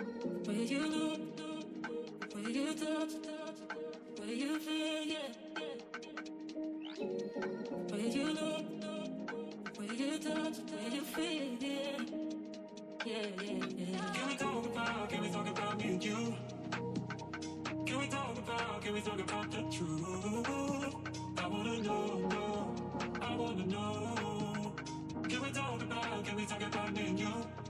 Where you look, where you touch, where you feel, yeah. Where you look, where you touch, where you feel, yeah. Can we talk about, can we talk about me and you? Can we talk about, can we talk about the truth? I wanna know, know, I wanna know. Can we talk about, can we talk about me you?